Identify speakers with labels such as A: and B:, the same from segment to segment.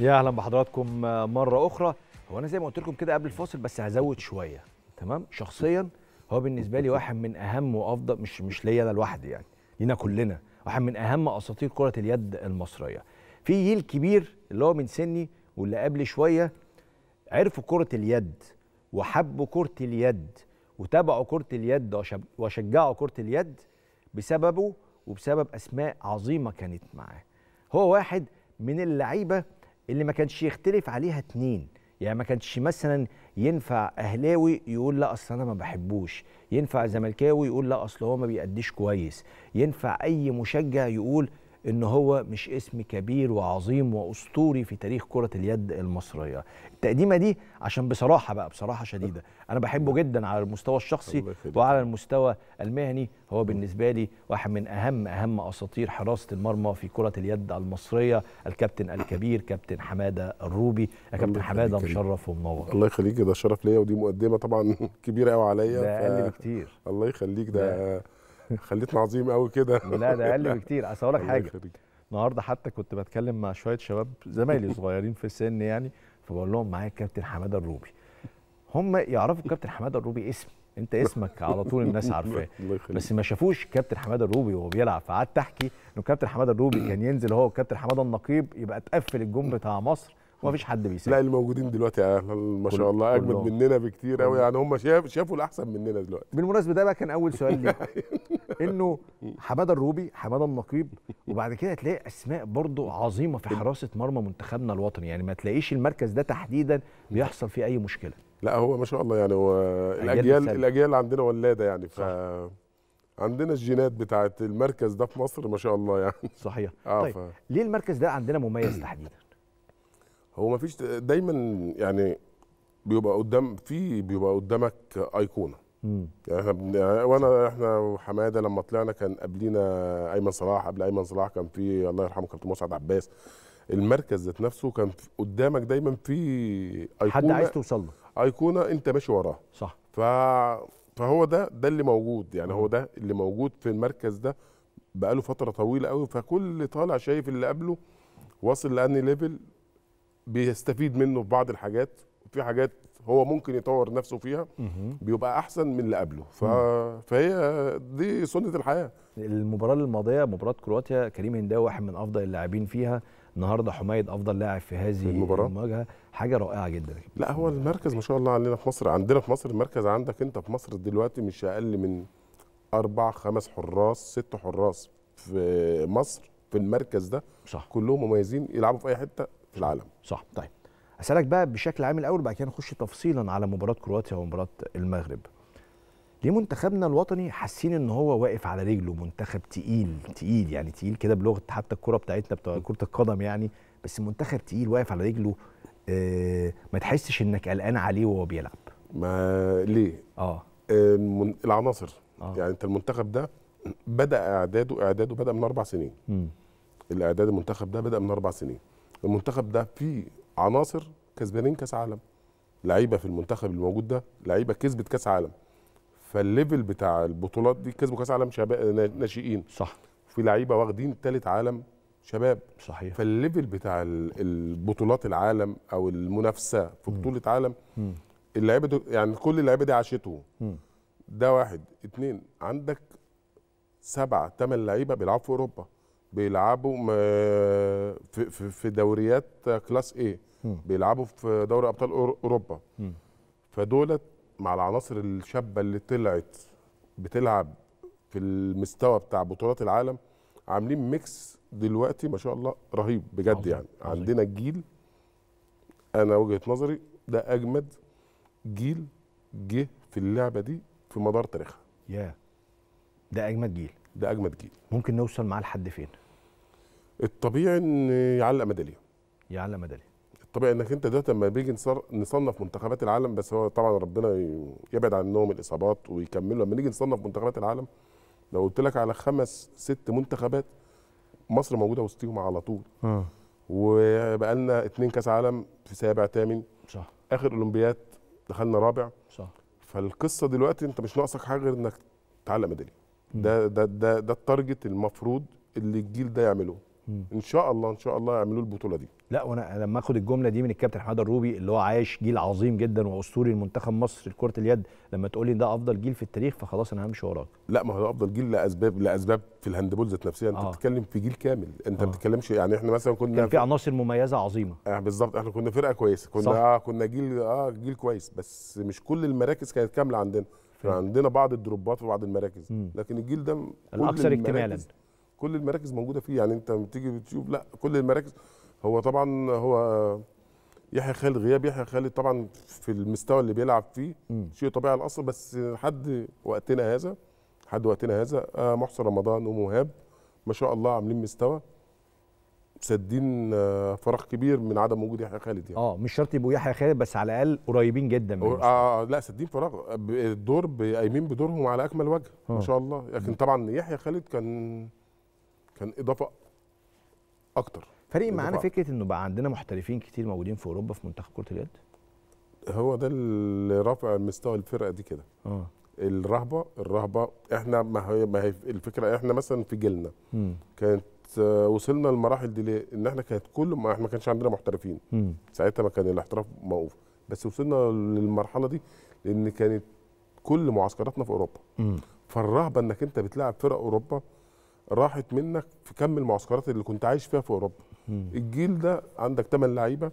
A: يا أهلا بحضراتكم مرة أخرى. هو أنا زي ما قلت لكم كده قبل الفاصل بس هزود شوية تمام؟ شخصيا هو بالنسبة لي واحد من أهم وأفضل مش مش ليا أنا لوحدي يعني لينا كلنا واحد من أهم أساطير كرة اليد المصرية. في جيل كبير اللي هو من سني واللي قبلي شوية عرفوا كرة اليد وحبوا كرة اليد وتابعوا كرة اليد وشجعوا كرة اليد بسببه وبسبب أسماء عظيمة كانت معاه. هو واحد من اللعيبة اللي ما كانش يختلف عليها اتنين. يعني ما كانش مثلا ينفع أهلاوي يقول لا أصل أنا ما بحبوش. ينفع زملكاوي يقول لا أصل هو ما بيأديش كويس. ينفع أي مشجع يقول إن هو مش اسم كبير وعظيم وأسطوري في تاريخ كرة اليد المصرية. التقديمة دي عشان بصراحة بقى بصراحة شديدة. أنا بحبه جدا على المستوى الشخصي. وعلى المستوى المهني. هو بالنسبة لي واحد من أهم أهم أساطير حراسة المرمى في كرة اليد المصرية. الكابتن الكبير كابتن حمادة الروبي. يا كابتن
B: حمادة.
A: مشرف ومنور.
B: الله يخليك ده شرف ليا ودي مقدمة طبعا كبيرة قوي عليا.
A: ده أقل بكتير.
B: الله يخليك ده خليتنا عظيم قوي كده.
A: لا ده أقل بكتير. أصل أقول لك
B: حاجة.
A: النهارده حتى كنت بتكلم مع شوية شباب زمايلي صغيرين في السن يعني فبقول لهم معايا كابتن حمادة الروبي. هم يعرفوا كابتن حمادة الروبي اسم. أنت اسمك على طول الناس عارفاه. بس ما شافوش كابتن حمادة الروبي وهو بيلعب. فقعدت أحكي إنه كابتن حمادة الروبي كان ينزل هو وكابتن حمادة النقيب يبقى تقفل الجون بتاع مصر. ومفيش حد بيساعد
B: لا اللي موجودين دلوقتي أهلا، ما شاء الله
A: أجمد.
B: مننا بكتير قوي. يعني هم شاف شافوا الأحسن مننا دلوقتي.
A: بالمناسبة ده بقى كان أول سؤال لي إنه حمادة الروبي حمادة النقيب وبعد كده تلاقي أسماء برضو عظيمة في حراسة مرمى منتخبنا الوطني. يعني ما تلاقيش المركز ده تحديدا بيحصل فيه أي مشكلة.
B: لا هو ما شاء الله يعني هو الاجيال. الأجيال عندنا ولادة يعني. ف
A: صح.
B: عندنا الجينات بتاعت المركز ده في مصر ما شاء الله يعني.
A: صحيح.
B: آه
A: طيب
B: ف...
A: ليه المركز ده عندنا مميز تحديدا؟
B: هو ما فيش دايما يعني بيبقى قدام في بيبقى قدامك
A: أيقونة.
B: يعني إحنا بن- وأنا إحنا وحمادة لما طلعنا كان قبلينا أيمن صلاح قبل أيمن صلاح كان في الله يرحمه كابتن مسعد عباس. المركز ذات نفسه كان قدامك دايما في أيقونة.
A: حد عايز توصل له.
B: أيقونة أنت ماشي وراها
A: صح.
B: ف فهو ده ده اللي موجود. يعني هو ده اللي موجود في المركز ده بقاله فترة طويلة قوي فكل طالع شايف اللي قبله واصل لاني ليفل؟ بيستفيد منه في بعض الحاجات وفي حاجات هو ممكن يطور نفسه فيها. بيبقى أحسن من اللي قبله. ف... فهي دي سنة الحياة.
A: المباراة الماضية مباراة كرواتيا كريم هنداوي واحد من أفضل اللاعبين فيها. النهارده حميد أفضل لاعب في هذه
B: المباراة.
A: المواجهة. حاجة رائعة جدا.
B: لا هو المركز ما شاء الله عندنا في مصر. عندنا في مصر المركز عندك أنت في مصر دلوقتي مش أقل من أربع خمس حراس ست حراس في مصر في المركز ده.
A: صح.
B: كلهم مميزين يلعبوا في أي حتة. في العالم.
A: صح. طيب أسألك بقى بشكل عام الأول بعد كده نخش تفصيلا على مباراة كرواتيا ومباراة المغرب. ليه منتخبنا الوطني حاسين إن هو واقف على رجله؟ منتخب تقيل تقيل يعني تقيل كده بلغة حتى الكرة بتاعتنا بتاع كرة القدم يعني بس منتخب تقيل واقف على رجله آه ما تحسش إنك قلقان عليه وهو بيلعب؟
B: ما ليه؟
A: آه.
B: المن... العناصر.
A: آه.
B: يعني أنت المنتخب ده بدأ إعداده إعداده بدأ من أربع سنين.
A: مم.
B: الإعداد المنتخب ده بدأ من أربع سنين. المنتخب ده فيه عناصر كسبانين كاس عالم لعيبة في المنتخب الموجود ده لعيبة كسبت كاس عالم. فال level بتاع البطولات دي كسبوا كاس عالم شباب ناشئين.
A: صح.
B: في لعيبة واخدين ثالث عالم شباب.
A: صحيح.
B: فال level بتاع ال- البطولات العالم أو المنافسة في بطولة عالم. اللعيبة دول يعني كل اللعيبة دي عاشته. ده واحد. اتنين عندك سبعة تمن لعيبة بيلعبوا في أوروبا. بيلعبوا في, في, دوريات class
A: A.
B: بيلعبوا في دوري أبطال
A: أوروبا.
B: فدولت مع العناصر الشابة اللي طلعت بتلعب في المستوى بتاع بطولات العالم عاملين mix دلوقتي ما شاء الله رهيب بجد
A: عظيم،
B: يعني.
A: عظيم.
B: عندنا جيل أنا وجهة نظري ده أجمد جيل جه في اللعبة دي في مدار تاريخها.
A: يا ده أجمد جيل.
B: ده أجمد جيل.
A: ممكن نوصل معاه لحد فين؟
B: الطبيعي إن يعلق ميداليه
A: يعلى ميداليه
B: الطبيعي إنك أنت دلوقتي لما بيجي نصنف منتخبات العالم بس هو طبعا ربنا يبعد عنهم الإصابات ويكملوا. لما نيجي نصنف منتخبات العالم لو قلت لك على خمس ست منتخبات مصر موجودة وسطيهم على طول.
A: آه.
B: وبقى لنا اتنين كأس عالم في سابع تامن.
A: صح.
B: آخر اولمبياد دخلنا رابع.
A: صح.
B: فالقصة دلوقتي أنت مش ناقصك حاجة غير إنك تعلق ميداليه. ده ده ده ده ال target المفروض اللي الجيل ده يعمله. إن شاء الله إن شاء الله يعملوا البطولة دي.
A: لا وأنا لما آخد الجملة دي من الكابتن حمادة الروبي اللي هو عايش جيل عظيم جدا وأسطوري لمنتخب مصر لكره اليد لما تقول لي ده أفضل جيل في التاريخ فخلاص أنا همشي وراك.
B: لا ما هو أفضل جيل لأسباب لأسباب في ال handball ذات نفسها. أنت
A: آه.
B: بتتكلم في جيل كامل. أنت
A: آه.
B: بتتكلمش يعني إحنا مثلا كنا
A: كان في عناصر مميزة عظيمة.
B: آه بالظبط. إحنا كنا فرقة كويسة. كنا
A: صح.
B: آه كنا جيل آه جيل كويس. بس مش كل المراكز كانت كاملة عندنا. كان. عندنا بعض الدروبات في بعض المراكز.
A: مم.
B: لكن الجيل ده الأكثر
A: اكتمالا.
B: كل المراكز موجودة فيه. يعني انت بتيجي بتشوف لا كل المراكز. هو طبعا هو يحيى خالد غياب. يحيى خالد طبعا في المستوى اللي بيلعب فيه
A: مم.
B: شيء طبيعي على الأصل بس لحد وقتنا هذا لحد وقتنا هذا آه محسن رمضان ومهاب ما شاء الله عاملين مستوى سادين آه فراغ كبير من عدم وجود يحيى خالد يعني.
A: آه مش شرط يبقوا يحيى خالد بس على الأقل قريبين جدا من
B: آه. آه لا سادين فراغ. الدور قايمين بدورهم على أكمل وجه
A: آه.
B: ما شاء الله. لكن طبعا يحيى خالد كان كان إضافة أكتر.
A: فرق معانا. فكرة إنه بقى عندنا محترفين كتير موجودين في أوروبا في منتخب كرة اليد؟
B: هو ده اللي رافع مستوى الفرقة دي كده.
A: آه.
B: الرهبة الرهبة إحنا ما هي ما هي الفكرة إحنا مثلا في جيلنا. كانت آه، وصلنا للمراحل دي ليه؟ إن إحنا كانت كل ما إحنا ما كانش عندنا محترفين.
A: امم
B: ساعتها ما كان الاحتراف موقوف. بس وصلنا للمرحلة دي لأن كانت كل معسكراتنا في أوروبا.
A: امم
B: فالرهبة إنك أنت بتلعب فرق أوروبا راحت منك في كم المعسكرات اللي كنت عايش فيها في أوروبا. الجيل ده عندك 8 لعيبة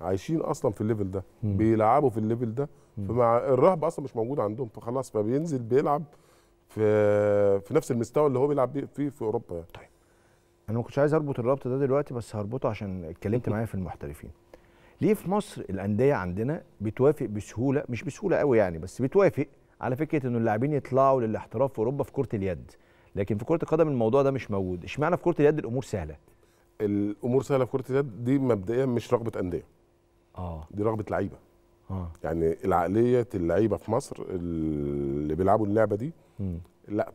B: عايشين أصلا في ال level ده
A: مم.
B: بيلعبوا في ال level ده.
A: مم.
B: فمع الرهبه أصلا مش موجوده عندهم فخلاص فبينزل بيلعب في في نفس المستوى اللي هو بيلعب فيه في أوروبا يعني.
A: أنا ما كنتش عايز أربط الربط ده دلوقتي بس هربطه عشان اتكلمت معايا في المحترفين. ليه في مصر الأندية عندنا بتوافق بسهولة؟ مش بسهولة قوي يعني بس بتوافق على فكرة إنه اللاعبين يطلعوا للاحتراف في أوروبا في كرة اليد. لكن في كرة القدم الموضوع ده مش موجود. اشمعنى في كرة اليد الأمور سهلة؟
B: الأمور سهلة في كرة اليد دي مبدئيا مش رغبة أندية.
A: آه.
B: دي رغبة لعيبة.
A: آه.
B: يعني العقلية اللعيبة في مصر اللي بيلعبوا اللعبة دي
A: مم.
B: لا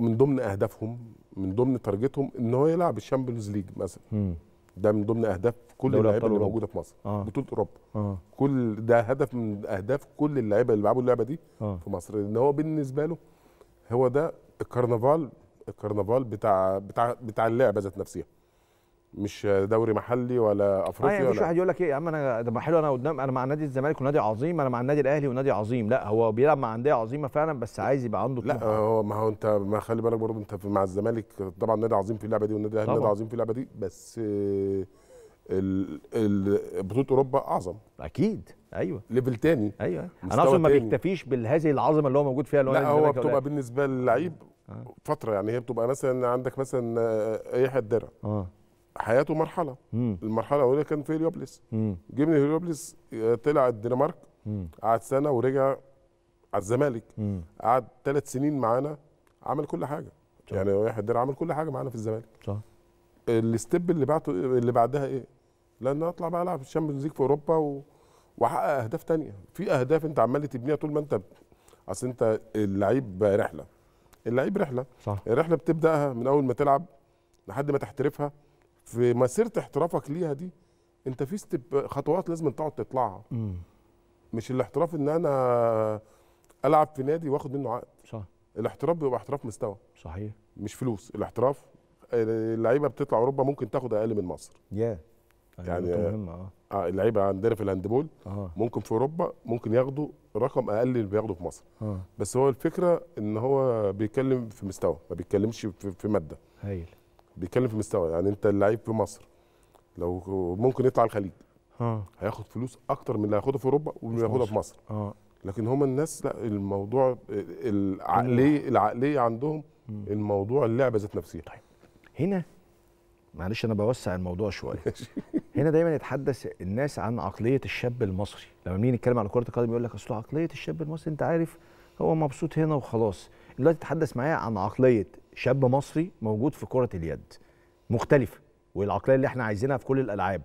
B: من ضمن أهدافهم من ضمن target هم إن هو يلعب ال Champions League مثلا.
A: مم.
B: ده من ضمن أهداف كل
A: اللعيبة
B: اللي. موجودة في مصر.
A: آه.
B: بطولة أوروبا.
A: آه.
B: كل ده هدف من أهداف كل اللعيبة اللي بيلعبوا اللعبة دي
A: آه.
B: في مصر. إن هو بالنسبة له هو ده الكرنفال الكرنفال بتاع بتاع بتاع اللعبة ذات نفسها مش دوري محلي ولا
A: آه
B: افريقيا
A: يعني
B: ولا
A: واحد يقول لك إيه يا عم أنا ده حلو أنا قدام أنا مع نادي الزمالك ونادي عظيم أنا مع النادي الأهلي ونادي عظيم لا هو بيلعب مع أندية عظيمة فعلا بس عايز يبقى عنده
B: لا. هو ما هو أنت ما خلي بالك برضه أنت مع الزمالك طبعا نادي عظيم في اللعبة دي والنادي الأهلي نادي. عظيم في اللعبة دي بس آه، بطولة أوروبا أعظم.
A: أكيد. أيوه.
B: level تاني.
A: أيوه.
B: أنا
A: أقصد ما. بيكتفيش بهذه العظمة اللي هو موجود فيها
B: لا هو بتبقى. بالنسبة للعيب
A: آه.
B: فترة يعني هي بتبقى مثلا عندك مثلا آه، يحيى الدرع.
A: آه.
B: حياته مرحلة.
A: امم
B: المرحلة الاولى كان في هليوبلس جه من هليوبلس آه، طلع الدنمارك. قعد سنة ورجع على الزمالك. قعد ثلاث سنين معانا عمل كل حاجة.
A: صح.
B: يعني يحيى الدرع عمل كل حاجة معانا في الزمالك.
A: صح.
B: ال step اللي بعته اللي بعدها إيه؟ لأن أطلع بقى ألعب ال Champions League في أوروبا و... وأحقق أهداف تانية. في أهداف أنت عمال تبنيها طول ما أنت أصل أنت اللعيب رحلة. اللعيب رحلة.
A: صح.
B: الرحلة بتبدأها من أول ما تلعب لحد ما تحترفها. في مسيرة احترافك ليها دي أنت في step خطوات لازم تقعد تطلعها.
A: امم
B: مش الاحتراف إن أنا ألعب في نادي وآخد منه عقد.
A: صح.
B: الاحتراف بيبقى احتراف مستوى.
A: صحيح.
B: مش فلوس. الاحتراف اللعيبة بتطلع أوروبا ممكن تاخد أقل من مصر.
A: يا
B: يعني-
A: يعني مهمة آه.
B: آه، اللعيبة عندنا في الهاندبول
A: آه.
B: ممكن في أوروبا ممكن ياخدوا رقم أقل اللي بياخده في مصر.
A: آه.
B: بس هو الفكرة إن هو بيتكلم في مستوى ما بيتكلمش في, في مادة.
A: هايل.
B: بيتكلم في مستوى يعني أنت اللعيب في مصر لو ممكن يطلع الخليج
A: آه.
B: هياخد فلوس أكتر من اللي هياخدها في أوروبا واللي
A: في
B: هياخدها
A: مصر.
B: في مصر.
A: آه.
B: لكن هم الناس لا الموضوع العقلية العقلية عندهم. الموضوع اللعبة ذات نفسها.
A: هنا معلش أنا بوسع الموضوع شوية. هنا دايما يتحدث الناس عن عقلية الشاب المصري. لما بنيجي نتكلم على كرة القدم يقول لك أصل عقلية الشاب المصري أنت عارف هو مبسوط هنا وخلاص. دلوقتي تتحدث معايا عن عقلية شاب مصري موجود في كرة اليد. مختلفة والعقلية اللي إحنا عايزينها في كل الألعاب.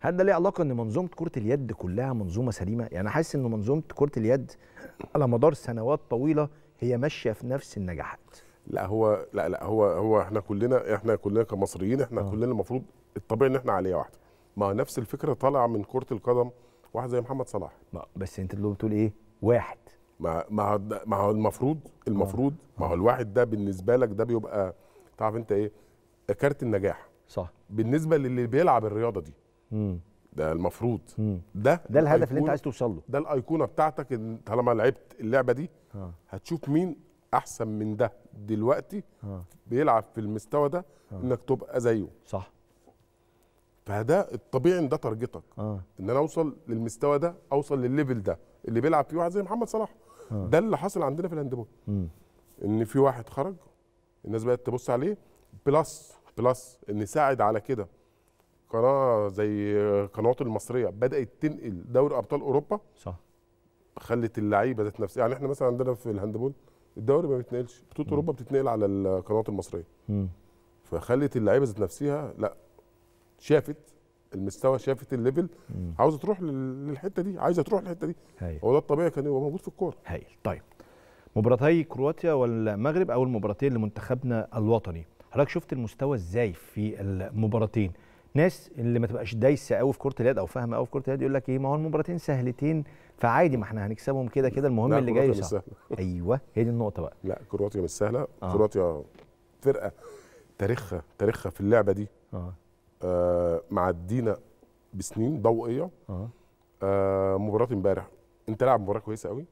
A: هل ده ليه علاقة إن منظومة كرة اليد كلها منظومة سليمة؟ يعني حاسس إن منظومة كرة اليد على مدار سنوات طويلة هي ماشية في نفس النجاحات.
B: لا هو لا لا هو هو إحنا كلنا إحنا كلنا كمصريين إحنا
A: آه.
B: كلنا المفروض الطبيعي إن إحنا عليه واحدة. ما نفس الفكرة طالعة من كرة القدم واحد زي محمد صلاح.
A: ما- بس انت اللي بتقول إيه؟ واحد.
B: ما ما ما هو المفروض المفروض ما هو الواحد ده بالنسبة لك ده بيبقى تعرف انت إيه؟ كارت النجاح.
A: صح.
B: بالنسبة للي بيلعب الرياضة دي.
A: مم.
B: ده المفروض.
A: مم.
B: ده
A: ده الهدف اللي انت عايز توصل له.
B: ده الأيقونة بتاعتك طالما لعبت اللعبة دي
A: آه.
B: هتشوف مين أحسن من ده دلوقتي
A: آه.
B: بيلعب في المستوى ده
A: آه.
B: إنك تبقى زيه.
A: صح.
B: فده الطبيعي إن ده target
A: ك.
B: آه. إن أنا أوصل للمستوى ده أوصل للليفل ده اللي بيلعب فيه واحد زي محمد صلاح.
A: آه.
B: ده اللي حصل عندنا في ال
A: handball.
B: إن في واحد خرج الناس بقت تبص عليه plus plus إن ساعد على كده. قناة زي قنوات المصرية بدأت تنقل دوري أبطال أوروبا
A: صح.
B: خلت اللعيبة ذات نفسها يعني إحنا مثلا عندنا في ال handball الدوري ما بيتنقلش بطولة أوروبا بتتنقل على القنوات المصرية.
A: مم.
B: فخلت اللعيبة ذات نفسها لا شافت المستوى شافت ال
A: level.
B: عاوزة تروح لل- للحتة دي عايزة تروح للحتة دي. هو ده الطبيعي كان يبقى موجود في الكورة.
A: هايل. طيب مباراتي كرواتيا والمغرب أو المباراتين لمنتخبنا الوطني. حضرتك شفت المستوى إزاي في المباراتين؟ ناس اللي ما تبقاش دايسة قوي في كرة اليد أو فاهمة قوي في كرة اليد يقول لك إيه ما هو المباراتين سهلتين فعادي ما إحنا هنكسبهم كده كده المهم اللي جاي صعب أيوه هي دي النقطة بقى.
B: لا كرواتيا مش سهلة.
A: آه.
B: آه. كرواتيا فرقة تاريخها تاريخها في اللعبة دي
A: آه.
B: آه معدينا بسنين ضوئية.
A: آه.
B: آه مباراة امبارح. أنت لاعب مباراة كويسة قوي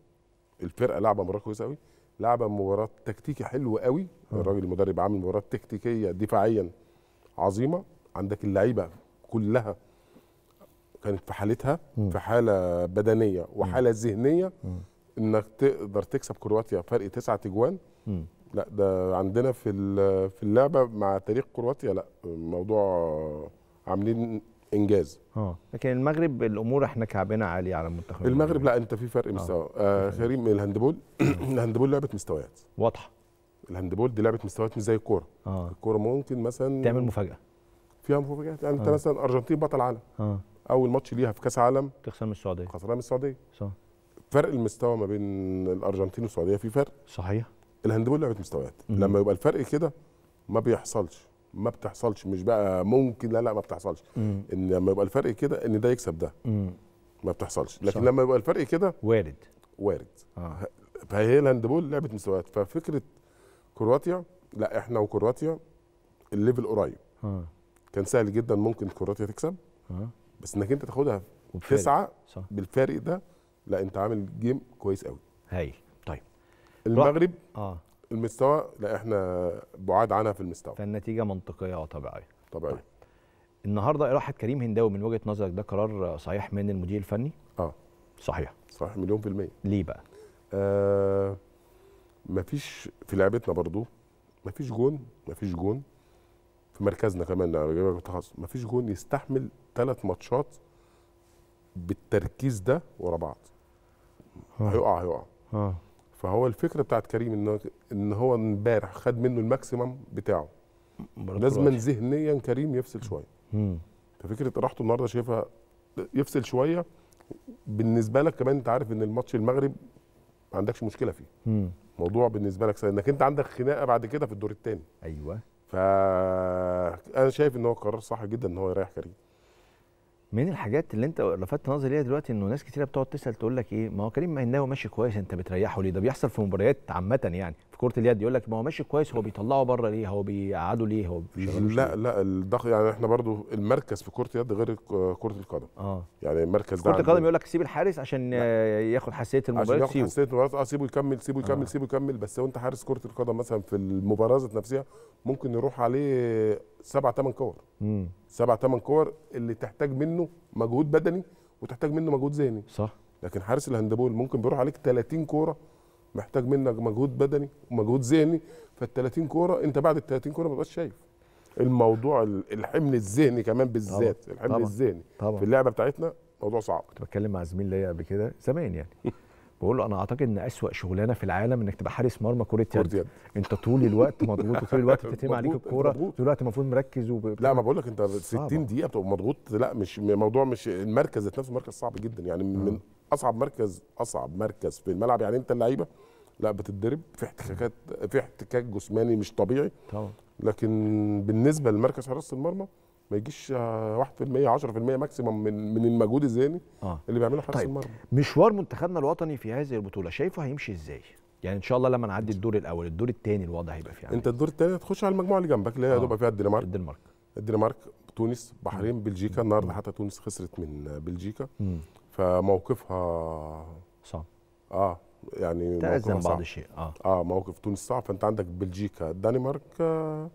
B: الفرقة لعبة مباراة كويسة قوي لعبة مباراة تكتيكي حلو قوي
A: آه.
B: الراجل المدرب عامل مباراة تكتيكية دفاعيا عظيمة. عندك اللعيبة كلها كانت في حالتها
A: مم.
B: في حالة بدنية وحالة
A: ذهنية.
B: إنك تقدر تكسب كرواتيا فرق تسعة اجوان. لا ده عندنا في في اللعبة مع تاريخ كرواتيا لا الموضوع عاملين إنجاز.
A: آه. لكن المغرب الأمور إحنا كعبنا عالي على المنتخب
B: المغرب. لا أنت في فرق مستوى. آه كريم ال handball. ال handball لعبه مستويات.
A: واضحة.
B: ال handball دي لعبه مستويات مش زي الكورة.
A: آه.
B: الكورة ممكن مثلا
A: تعمل مفاجأة.
B: فيها مفاجآت. يعني أنت
A: آه.
B: مثلا أرجنتين بطل عالم.
A: آه.
B: أول ماتش ليها في كأس عالم
A: تخسر من السعودية.
B: خسرها من السعودية.
A: صح.
B: فرق المستوى ما بين الأرجنتين والسعودية في فرق.
A: صحيح.
B: ال handball لعبه مستويات. لما يبقى الفرق كده ما بيحصلش ما بتحصلش مش بقى ممكن لا لا ما بتحصلش.
A: مم.
B: إن لما يبقى الفرق كده إن ده يكسب ده.
A: مم.
B: ما بتحصلش. لكن
A: صح.
B: لما يبقى الفرق كده
A: وارد.
B: وارد.
A: آه.
B: فهي ال handball لعبه مستويات. ففكرة كرواتيا لا إحنا وكرواتيا ال level قريب.
A: آه.
B: كان سهل جدا ممكن كرواتيا تكسب.
A: أه.
B: بس إنك أنت تاخدها. تسعة
A: صح.
B: بالفارق ده لا أنت عامل جيم كويس قوي
A: هايل. طيب.
B: المغرب
A: آه.
B: المستوى لا إحنا بعاد عنها في المستوى.
A: فالنتيجة منطقية وطبيعيه
B: طبيعي.
A: طيب. النهارده اراحه كريم هنداوي؟ من وجهة نظرك ده قرار صحيح من المدير الفني؟
B: آه.
A: صحيح.
B: صح مليون في المية.
A: ليه بقى؟
B: آه مفيش في لعبتنا برضو مفيش جون مفيش جون. في مركزنا كمان بجيبك بالتخصص مفيش جون يستحمل ثلاث ماتشات بالتركيز ده ورا بعض. هيقع هيقع.
A: آه.
B: فهو الفكرة بتاعت كريم إن إن هو امبارح خد منه ال maximum
A: بتاعه.
B: لازما
A: كرواتيا.
B: ذهنيا كريم يفصل
A: شوية.
B: ففكرة راحته النهارده شايفها يفصل شوية. بالنسبة لك كمان أنت عارف إن الماتش المغرب ما عندكش مشكلة فيه.
A: مم.
B: موضوع بالنسبة لك سهل. إنك أنت عندك خناقة بعد كده في الدور الثاني
A: أيوه.
B: فانا شايف إن هو قرار صح جدا إن هو يريح كريم
A: من الحاجات اللي أنت لفتت نظري ليها دلوقتي إنه ناس كتيرة بتقعد تسأل تقول لك إيه ما هو كريم هنداوي ماشي كويس أنت بتريحه ليه؟ ده بيحصل في مباريات عامة يعني. في كرة اليد يقول لك ما هو ماشي كويس هو بيطلعه بره ليه؟ هو بيقعده ليه؟ هو
B: لا؟ لا الضغط يعني إحنا برضو المركز في كرة اليد غير كرة القدم.
A: آه.
B: يعني المركز ده
A: كرة القدم يقول لك سيب الحارس عشان آه، ياخد حساسية
B: عشان
A: المباراة
B: ياخد
A: سيبه.
B: حساسية المباراة آه سيبه يكمل سيبه يكمل
A: آه.
B: سيبه يكمل. بس لو أنت حارس كرة القدم مثلا في المباراة ذات نفسها ممكن يروح عليه سبع ثمان كور. سبع ثمان كور اللي تحتاج منه مجهود بدني وتحتاج منه مجهود ذهني.
A: صح.
B: لكن حارس ال handball ممكن بيروح عليك 30 كورة محتاج منك مجهود بدني ومجهود ذهني فال 30 كورة انت بعد ال 30 كورة ما بقاش شايف. الموضوع ال- الحمل الذهني كمان بالذات الحمل
A: طبعاً.
B: الذهني
A: طبعا.
B: في اللعبة بتاعتنا موضوع صعب.
A: كنت بتكلم مع زميل ليا قبل كده زمان يعني. بقول له أنا أعتقد إن أسوأ شغلانة في العالم إنك تبقى حارس مرمى
B: كرة
A: يد. أنت طول الوقت مضغوط وطول الوقت بتتم عليك
B: الكورة.
A: طول الوقت المفروض مركز وب...
B: لا ما بقول لك أنت
A: صعبة.
B: 60 دقيقة بتبقى مضغوط. لا مش موضوع مش المركز ذات نفسه مركز صعب جدا يعني من, من أصعب مركز أصعب مركز في الملعب. يعني أنت اللعيبة لا بتتضرب في احتكاكات في احتكاك جسماني مش طبيعي.
A: طبعا.
B: لكن بالنسبة لمركز حراسة المرمى ما يجيش آه، 1% 10% ماكسيمم من من المجهود الذهني
A: آه.
B: اللي بيعمله حارس
A: طيب.
B: المرمى.
A: مشوار منتخبنا الوطني في هذه البطولة شايفه هيمشي إزاي؟ يعني إن شاء الله لما نعدي الدور الأول الدور الثاني الوضع هيبقى فيه
B: أنت الدور الثاني هتخش على المجموعة اللي جنبك اللي هي
A: آه.
B: هتبقى فيها
A: إيه؟
B: الدنمارك.
A: الدنمارك.
B: الدنمارك تونس بحرين بلجيكا. النهارده حتى تونس خسرت من بلجيكا.
A: مم.
B: فموقفها
A: صعب.
B: آه يعني
A: تأذن
B: موقفها
A: بعض الشيء آه.
B: آه موقف تونس صعب. فأنت عندك بلجيكا الدنمارك آه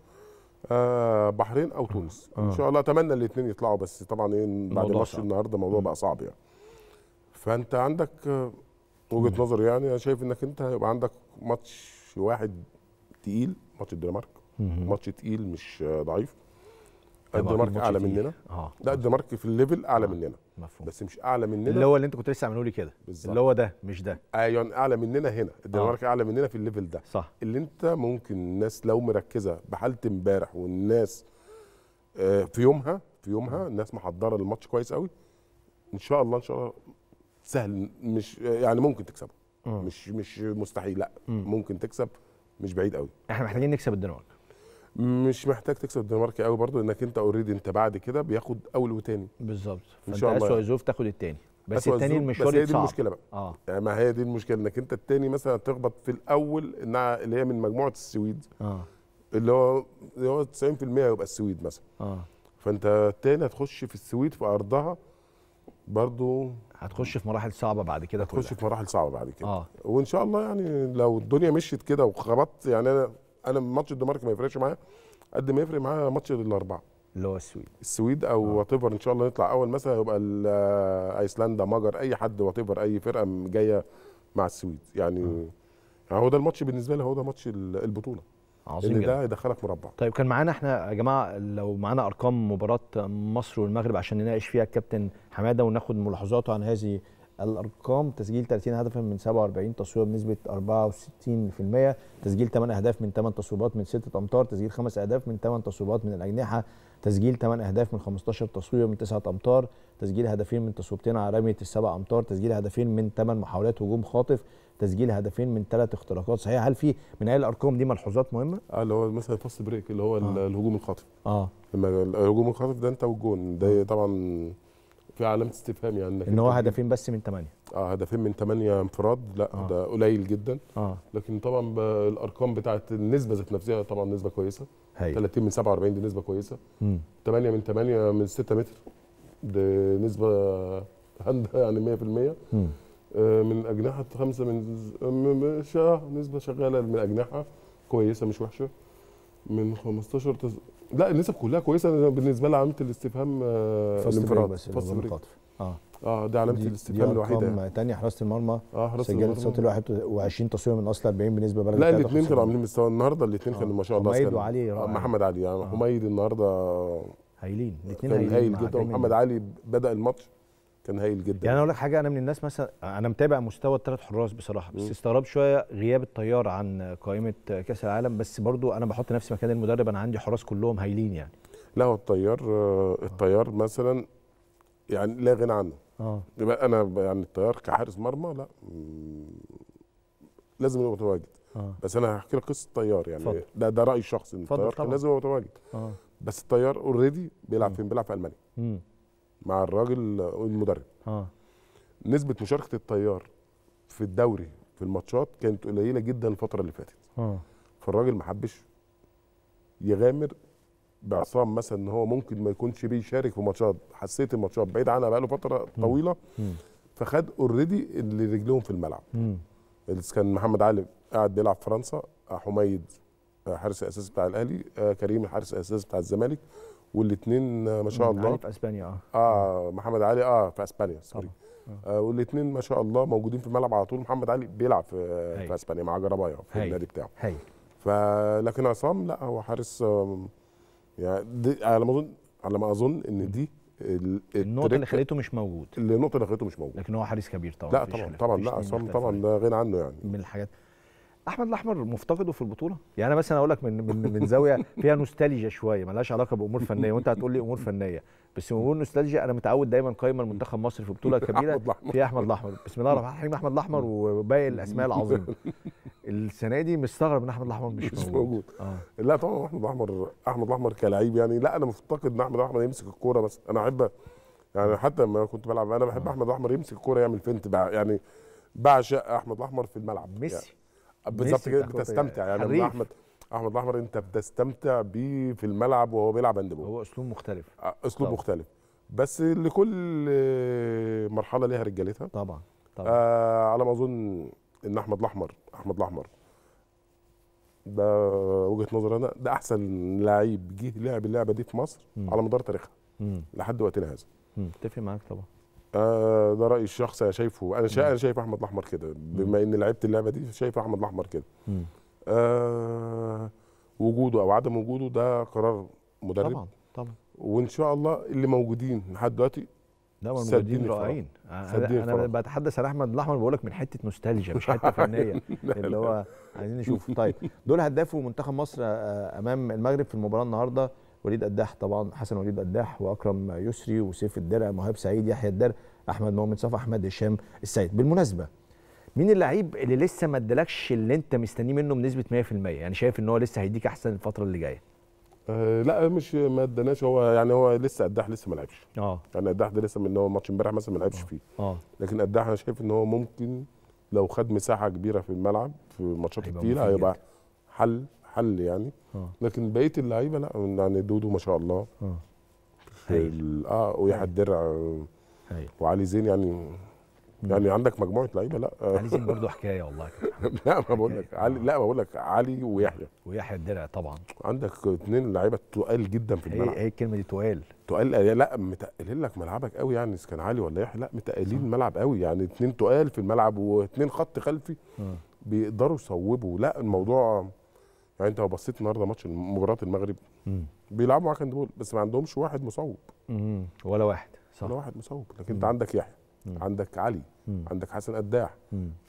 B: آه بحرين أو تونس.
A: آه.
B: إن شاء الله أتمنى الاثنين يطلعوا بس طبعا إيه بعد ماتش. النهارده الموضوع. بقى صعب يعني. فأنت عندك آه، وجهة نظري يعني أنا شايف إنك أنت هيبقى عندك ماتش واحد تقيل ماتش الدنمارك. ماتش تقيل مش ضعيف. الدنمارك
A: أكيد أعلى.
B: مننا.
A: آه
B: لا الدنمارك في ال level أعلى
A: آه.
B: مننا.
A: مفهوم.
B: بس مش أعلى مننا.
A: اللي هو اللي أنت كنت لسه عامله لي كده. اللي هو ده مش ده.
B: أيوه أعلى مننا هنا. الدنمارك أعلى مننا في ال level ده.
A: صح.
B: اللي أنت ممكن الناس لو مركزة بحالة امبارح والناس آه، في يومها في يومها الناس محضرة الماتش كويس قوي إن شاء الله إن شاء الله سهل. مش يعني ممكن تكسبه
A: مم.
B: مش مش مستحيل لأ.
A: مم.
B: ممكن تكسب مش بعيد قوي.
A: إحنا محتاجين نكسب الدنمارك.
B: مش محتاج تكسب الدنمارك قوي برضو انك أنت already أنت بعد كده بياخد أول وتاني.
A: بالظبط. فأنت
B: شاء الله
A: اسوء
B: يعني.
A: ظروف تاخد التاني. بس التاني المشوار
B: بس هي دي المشكلة بقى.
A: آه.
B: يعني ما هي دي المشكلة إنك أنت التاني مثلا تخبط في الأول انها اللي هي من مجموعة السويد.
A: آه.
B: اللي هو اللي هو 90% يبقى السويد مثلا.
A: آه.
B: فأنت التاني هتخش في السويد في أرضها برضو
A: هتخش في مراحل صعبة بعد كده
B: هتخش
A: كلها.
B: في مراحل صعبة بعد كده.
A: آه.
B: وإن شاء الله يعني لو الدنيا مشيت كده وخبطت يعني أنا أنا ماتش الدنمارك ما يفرقش معايا قد ما يفرق معايا ماتش الاربعة.
A: اللي هو السويد.
B: السويد أو
A: آه.
B: وات ان شاء الله نطلع اول مثلا يبقى ال- ايسلندا مجر اي حد وات اي فرقة جاية مع السويد. يعني يعني هو ده الماتش بالنسبة لي هو ده ماتش ال- البطولة.
A: عظيم جدا
B: ده هيدخلك مربع.
A: طيب كان معانا إحنا يا جماعة لو معانا أرقام مباراة مصر والمغرب عشان نناقش فيها الكابتن حمادة وناخد ملاحظاته عن هذه الأرقام تسجيل 30 هدفا من 47 تصويبه بنسبة 64% تسجيل 8 أهداف من 8 تصويبات من 6 أمتار تسجيل 5 أهداف من 8 تصويبات من الأجنحة تسجيل 8 أهداف من 15 تصويبه من 9 أمتار تسجيل هدفين من تصويبتين على رميه السبع أمتار تسجيل هدفين من 8 محاولات هجوم خاطف تسجيل هدفين من ثلاث اختراقات. صحيحه هل في من هذه الأرقام دي ملحوظات مهمة؟
B: آه اللي هو مثلا fast break اللي هو
A: آه.
B: الهجوم الخاطف.
A: آه.
B: لما الهجوم الخاطف ده انت والجون ده طبعا في علامة استفهام يعني
A: إن هو هدفين بس من 8
B: آه هدفين من 8 انفراد لا
A: آه.
B: ده قليل جدا.
A: آه.
B: لكن طبعا الأرقام بتاعت النسبة ذات نفسها طبعا نسبة كويسة.
A: هاي
B: 30 من 47 دي نسبة كويسة.
A: مم.
B: 8 من 8 من 6 متر دي نسبة هندة يعني 100%
A: مم.
B: آه، من أجنحة خمسة من ز- م- م- شا نسبة شغالة من أجنحة كويسة مش وحشة. من 15 تز... لا النسب كلها كويسة. بالنسبة لي علامة الاستفهام آه، الانفراد.
A: بس
B: fast
A: الهجوم
B: break
A: الخاطف آه.
B: آه دي
A: علامة
B: الاستفهام
A: الوحيدة
B: يعني.
A: تانية. حراسة المرمى
B: آه حراسة
A: سجلت
B: المرمى.
A: صوت 21 تصوير من اصل 40 بنسبة بلغت
B: لا الاثنين
A: 53.
B: كانوا عاملين مستوى. النهارده الاثنين
A: آه.
B: كانوا ما شاء الله
A: حميد وعلي
B: آه،. محمد علي. يعني
A: آه.
B: حميد النهارده
A: هايلين. الاثنين هايلين
B: هايل جدا. ومحمد علي بدأ الماتش. كان هايل جدا.
A: يعني أقول لك حاجة أنا من الناس مثلا أنا متابع مستوى الثلاث حراس بصراحة بس
B: مم.
A: استغربت شوية غياب الطيار عن قائمة كأس العالم بس برضو أنا بحط نفسي مكان المدرب أنا عندي حراس كلهم هايلين يعني.
B: لا هو الطيار آه، الطيار مثلا يعني لا غنى عنه.
A: آه.
B: يبقى أنا يعني الطيار كحارس مرمى لا. لازم يبقى متواجد.
A: آه.
B: بس أنا هحكي لك قصة الطيار يعني.
A: اتفضل.
B: ده ده رايي الشخصي
A: إن
B: الطيار كان. لازم يبقى متواجد.
A: آه.
B: بس الطيار already بيلعب. فين؟ بيلعب في
A: ألمانيا.
B: مع الراجل المدرب.
A: آه.
B: نسبة مشاركة الطيار في الدوري في الماتشات كانت قليلة جدا الفترة اللي فاتت.
A: آه.
B: فالراجل ما حبش يغامر بعصام مثلا إن هو ممكن ما يكونش بيشارك في ماتشات. حسيت الماتشات بعيد عنها بقاله
A: فترة.
B: طويلة.
A: امم
B: فخد already اللي رجلهم في الملعب.
A: امم
B: اللي كان محمد علي قاعد بيلعب في فرنسا آه، حميد آه، حارس الاساسي بتاع الأهلي آه، كريم الحارس الاساسي بتاع الزمالك. والاثنين ما شاء الله.
A: في إسبانيا آه.
B: آه محمد علي آه في إسبانيا سوري
A: طبعا.
B: آه. والاثنين ما شاء الله موجودين في الملعب على طول. محمد علي بيلعب في. في إسبانيا مع جربايا في. النادي بتاعه.
A: هايل
B: فلكن عصام لا هو حارس يعني دي على ما أظن على ما أظن إن دي ال-
A: النقطة اللي خليته مش موجود.
B: النقطة اللي خليته مش موجود.
A: لكن هو حارس كبير طبعا
B: لا طبعا طبعا لا عصام طبعا. ده غنى عنه يعني.
A: من الحاجات أحمد الأحمر مفتقده في البطولة؟ يعني أنا مثلا أقول لك من من من زاوية فيها نوستالجيا شوية ملهاش علاقة بأمور فنية. وأنت هتقول لي أمور فنية. بس امور نوستالجيا أنا متعود دايما قائمه المنتخب مصر في
B: بطولة كبيرة.
A: فيها أحمد الأحمر. بسم الله الرحمن الرحيم أحمد الأحمر وباقي الأسماء العظيمة. السنة دي مستغرب إن أحمد الأحمر مش,
B: مش
A: موجود,
B: موجود.
A: آه.
B: لا طبعا أحمد احمر أحمد احمر كلاعب يعني. لا أنا مفتقد إن أحمد احمر يمسك الكورة بس أنا أحب يعني حتى لما كنت بلعب أنا بحب أحمد احمر يمسك الكورة يعمل فنت بع- يعني بعشق أحمد احمر في الملعب.
A: ميسي.
B: بالظبط كده بتستمتع يعني
A: حريف.
B: احمد أحمد الاحمر أنت بتستمتع بيه في الملعب وهو بيلعب هاندبول
A: هو أسلوب مختلف
B: آه، أسلوب
A: طبعا.
B: مختلف بس لكل مرحلة ليها رجالتها
A: طبعا طبعا
B: آه على ما أظن إن أحمد الأحمر أحمد الأحمر ده وجهة نظري أنا ده أحسن لعيب جه لعب اللعبة دي في مصر
A: مم.
B: على مدار تاريخها. لحد وقتنا هذا
A: مم. اتفق معاك طبعا
B: آه ده رايي الشخصي أنا شايفه. أنا شا...
A: مم.
B: أنا شايف أحمد الأحمر كده. بما إني لعبت اللعبة دي شايف أحمد الأحمر كده. آه وجوده أو عدم وجوده ده قرار مدرب.
A: طبعا طبعا.
B: وإن شاء الله اللي موجودين لحد دلوقتي
A: لا موجودين. رائعين. أنا,
B: أنا.
A: بتحدث عن أحمد الأحمر بقول لك من حتة نوستالجيا مش حتة فنية. اللي هو عايزين نشوف طيب دول هدافوا منتخب مصر آه، أمام المغرب في المباراة النهارده. وليد قداح طبعا حسن وليد قداح وأكرم يسري وسيف الدرع مهاب سعيد يحيى الدرع أحمد مؤمن صفا أحمد هشام السيد. بالمناسبة مين اللعيب اللي لسه ما ادالكش اللي انت مستنيه منه بنسبة 100% يعني شايف إن هو لسه هيديك أحسن الفترة اللي جاية.
B: آه لا مش ما اداناش هو يعني هو لسه قداح لسه ما لعبش.
A: آه.
B: يعني قداح ده لسه من هو ماتش امبارح مثلا ما لعبش فيه.
A: آه.
B: لكن قداح أنا شايف إن هو ممكن لو خد مساحة كبيرة في الملعب في الماتشات التقيله
A: مفيد
B: هيبقى. حل حل يعني.
A: آه.
B: لكن بقية اللعيبة لا يعني دودو ما شاء الله. آه. آه ويحيى الدرع
A: هايل.
B: وعلي زين يعني. يعني عندك مجموعة لعيبة لا. آه.
A: علي زين برضه حكاية والله.
B: لا ما بقول لك. علي لا ما بقول لك. علي ويحيى.
A: ويحيى الدرع طبعا.
B: عندك اثنين لعيبة تقال جدا في الملعب.
A: هي الكلمة دي تقال.
B: تقال لا متقلين لك ملعبك قوي يعني. إذا كان علي ولا يحيى لا متقلين الملعب قوي يعني. اثنين تقال في الملعب واثنين خط خلفي
A: آه.
B: بيقدروا يصوبوا. لا الموضوع يعني انت لو بصيت النهارده ماتش مباراة المغرب
A: مم.
B: بيلعبوا معاك هاندبول بس ما عندهمش واحد مصوب
A: مم. ولا واحد صح
B: ولا واحد مصوب لكن انت. عندك يحيى. عندك علي
A: مم.
B: عندك حسن قداح.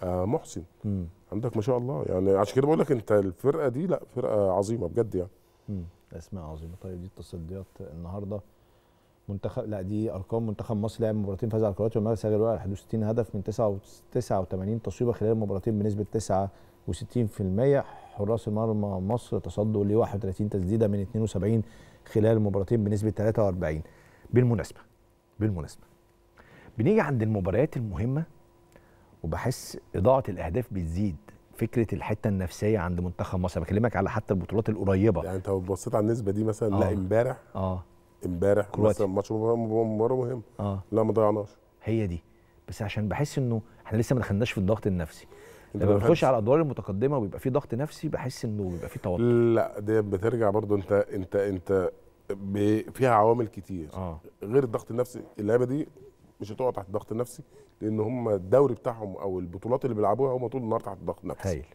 B: آه محسن
A: مم.
B: عندك ما شاء الله يعني عشان كده بقول لك انت الفرقة دي لا فرقة عظيمة بجد يعني
A: مم. أسماء عظيمة طيب دي التصديات النهارده منتخب لا دي أرقام منتخب مصر لعب مباراتين فاز على الكرواتيا والمغرب سجل على 61 هدف من 89 تصويبة خلال المباراتين بنسبة 69% حراس المرمى مصر تصدوا ل 31 تسديدة من 72 خلال المباراتين بنسبة 43 بالمناسبة بالمناسبة بنيجي عند المباريات المهمة وبحس إضاعة الأهداف بتزيد فكرة الحتة النفسية عند منتخب مصر. بكلمك على حتى البطولات القريبة.
B: يعني أنت لو بصيت على النسبة دي مثلا
A: آه.
B: لا
A: إمبارح.
B: آه.
A: إمبارح.
B: مثلا ماتش مباراه مباراة مهم
A: آه.
B: لا ما ضيعناش.
A: هي دي. بس عشان بحس إنه إحنا لسه ما دخلناش في الضغط النفسي. لما
B: ما
A: بنخش. على الأدوار المتقدمة وبيبقى في ضغط نفسي بحس إنه بيبقى في توتر
B: لا دي بترجع برضو أنت أنت أنت فيها عوامل كتير
A: آه
B: غير الضغط النفسي اللعيبه دي مش هتقع تحت الضغط النفسي لأن هم الدوري بتاعهم أو البطولات اللي بيلعبوها هم طول النهار تحت الضغط النفسي
A: هايل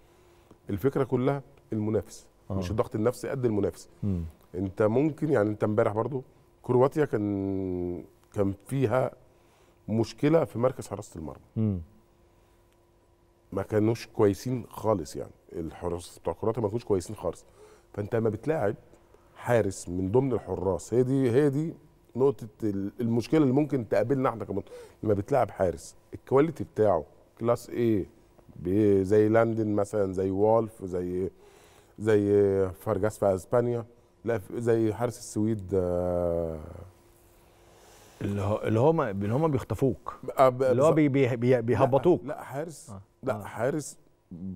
B: الفكرة كلها المنافس
A: آه.
B: مش الضغط النفسي قد المنافس
A: مم.
B: أنت ممكن يعني أنت امبارح برضو كرواتيا كان كان فيها مشكلة في مركز حراسة المرمى. ما كانوش كويسين خالص يعني. الحراس بتوع كرواتيا ما كانوش كويسين خالص. فانت لما بتلاعب حارس من ضمن الحراس هي دي هي دي نقطة ال- المشكلة اللي ممكن تقابلنا إحنا كمان لما بتلاعب حارس ال quality بتاعه class A زي لاندن مثلا زي وولف زي زي فارجاس في أسبانيا لا زي حارس السويد آه،
A: اللي هم اللي هم بيخطفوك.
B: آه،
A: اللي هو. بي بي بي بيهبطوك.
B: لا, لا حارس.
A: آه.
B: لا
A: آه.
B: حارس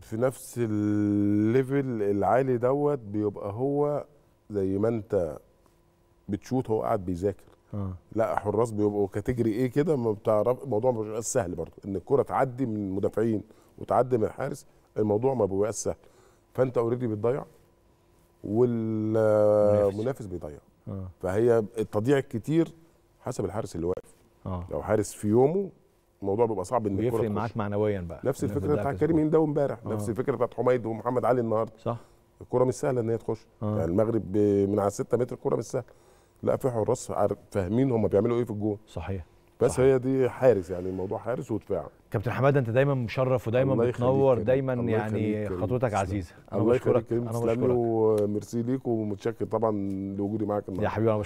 B: في نفس ال level العالي دوت بيبقى هو زي ما انت بتشوت هو قاعد بيذاكر.
A: آه.
B: لا حراس بيبقوا category A كده ما بتعرف الموضوع ما بيبقاش سهل برضه. إن الكرة تعدي من المدافعين وتعدي من الحارس الموضوع ما بيبقاش سهل. فأنت اوريدي بتضيع والمنافس بيضيع. فهي التضييع الكتير حسب الحارس اللي واقف.
A: آه.
B: لو حارس في يومه الموضوع بيبقى صعب
A: إن
B: تخش.
A: معاك معنويا بقى.
B: نفس الفكرة
A: كذا
B: كريم. هنداوي امبارح.
A: آه.
B: نفس الفكرة بتاعت حميد ومحمد علي النهارده.
A: صح.
B: الكوره مش سهلة إن هي تخش.
A: آه.
B: يعني المغرب من على 6 متر الكوره مش سهلة. لا في حراس فاهمين هم بيعملوا إيه في الجون.
A: صحيح.
B: بس
A: صحيح.
B: هي دي حارس يعني الموضوع حارس ودفاع.
A: كابتن حمادة أنت دايما مشرف ودايما بتنور. دايما يعني. خطوتك.
B: عزيزة. أنا
A: بشكرك.
B: أنا
A: بشكرك.
B: وميرسي ليك ومتشكر طبعا لوجودي معاك
A: يا
B: النهارده
A: حبيبي أنا